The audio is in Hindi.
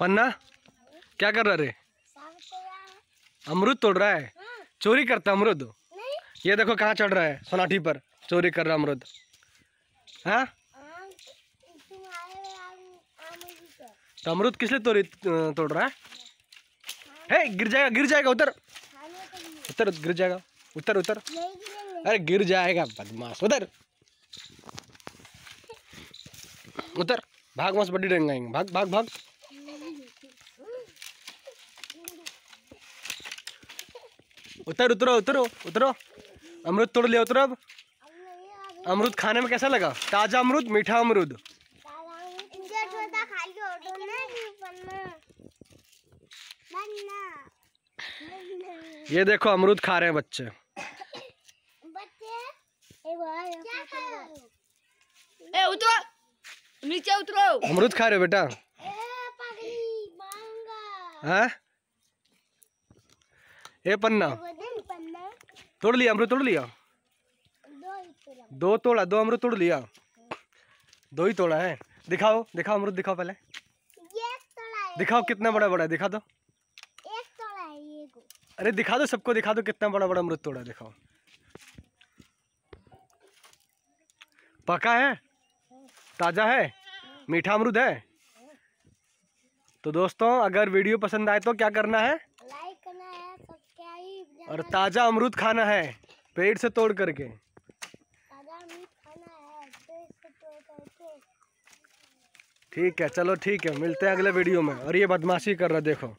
पन्ना, क्या कर रहा रे? अमरूद तोड़ रहा है? चोरी करता अमरूद? ये देखो कहाँ चढ़ रहा है सोनाठी पर। चोरी कर रहा अमरूद। हाँ? तो अमरूद किस लिए तोड़ी तोड़ रहा है? हे, गिर जाएगा गिर जाएगा खाने उतर, गिर जाएगा। उतर उतर। अरे, गिर जाएगा, बदमाश। उधर उतर। भाग, मस्त बड़ी डंगाएँगे भाग भाग भाग। उतर उतरो उतरो उतरो। अमरूद तोड़ लिया उतरो अब। अमरूद खाने में कैसा लगा? ताज़ा अमरूद मीठा अमरूद पन्ना ये देखो अमरूद खा रहे हैं बच्चे। बच्चे? ए उतरो। नीचे उतरो। अमरूद खा रहे हो बेटा? ए हाँ? ए पन्ना। तोड़ लिया अमरूद तोड़ लिया? दो तोड़ा दो अमरूद तोड़ लिया? दो ही तोड़ा है। दिखाओ दिखाओ अमरूद दिखाओ पहले। ये एक तोड़ा है। दिखाओ कितना बड़ा बड़ा है दिखा दो। एक तोड़ा है ये को अरे दिखा दो सबको दिखा दो कितना बड़ा बड़ा अमरूद तोड़ा दिखाओ। पका है? ताज़ा है? मीठा अमरूद है? तो दोस्तों अगर वीडियो पसंद आए तो क्या करना है लाइक करना है सब्सक्राइब और ताज़ा अमरूद खाना है पेड़ से तोड़ करके। ठीक है चलो ठीक है मिलते हैं अगले वीडियो में। और ये बदमाशी कर रहा देखो।